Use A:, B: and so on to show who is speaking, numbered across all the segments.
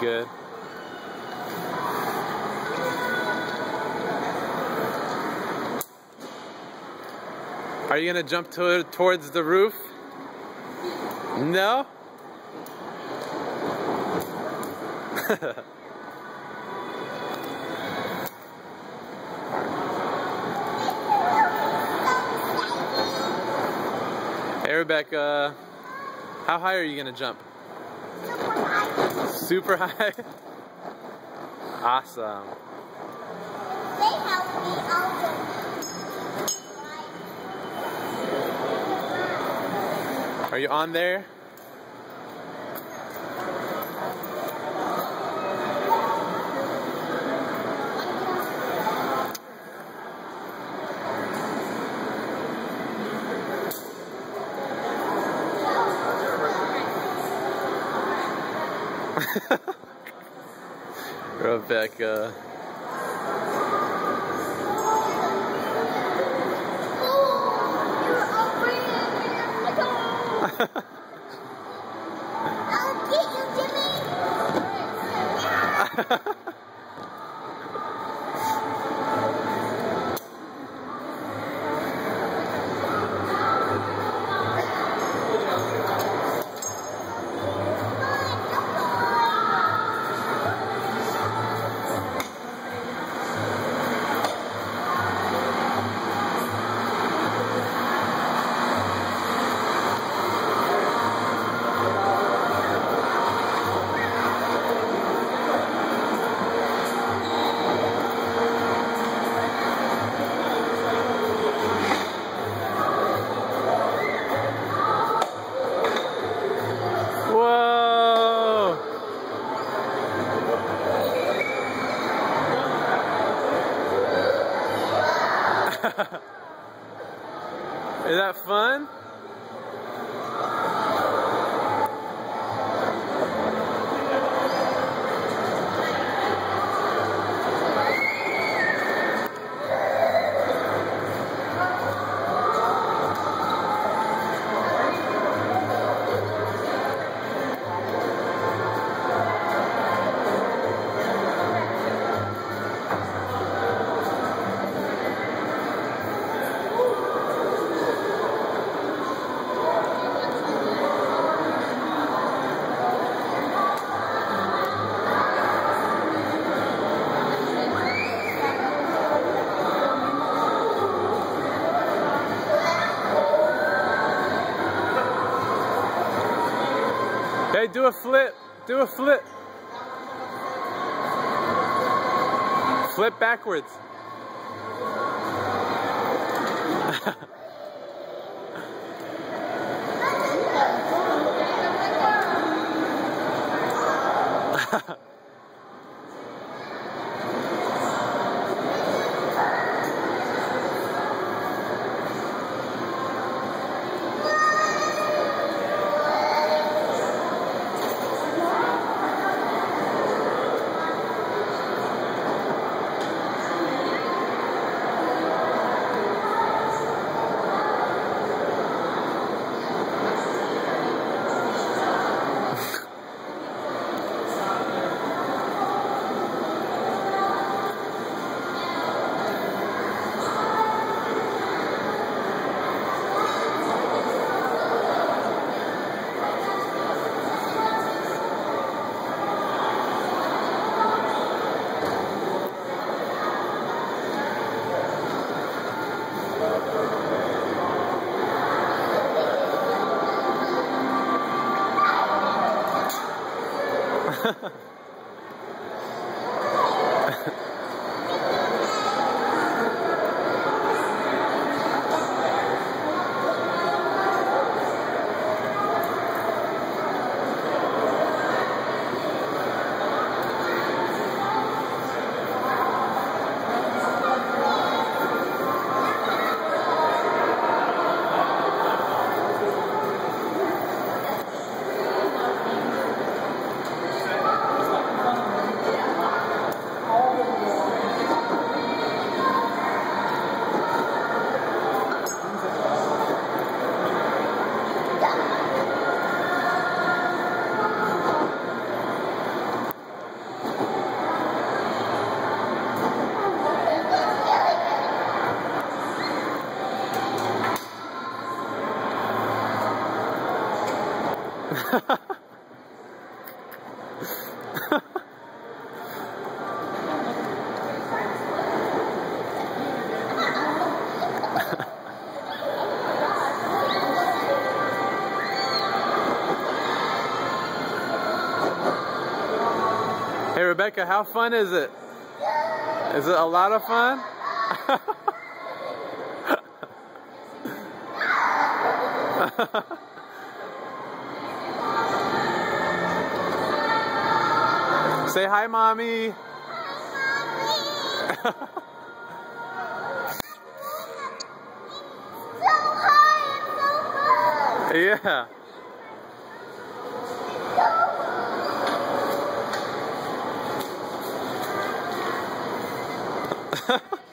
A: good. Are you gonna jump to, towards the roof? No? hey Rebecca, how high are you gonna jump? Super high? awesome.
B: They help me also.
A: Are you on there? Rebecca. Hey, do a flip. Do a flip. Flip backwards. Ha Ha ha. hey Rebecca, how fun is it? Is it a lot of fun? Say hi, mommy.
B: So good.
A: yeah.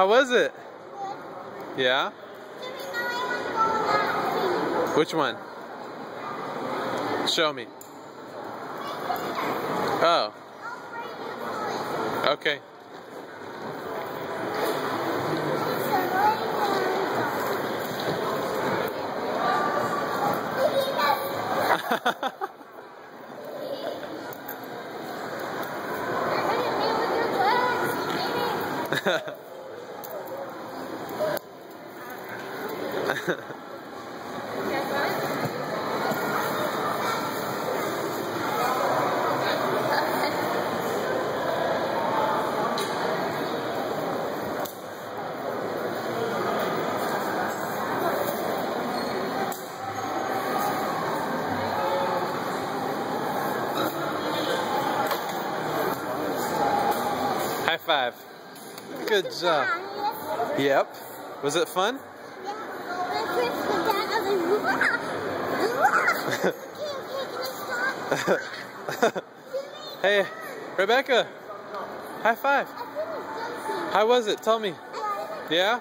A: How was it? Yeah? Which one? Show me. Oh, okay. High five. Good job. Yep. Was it fun? hey, Rebecca. High five. How was it? Tell me. Yeah?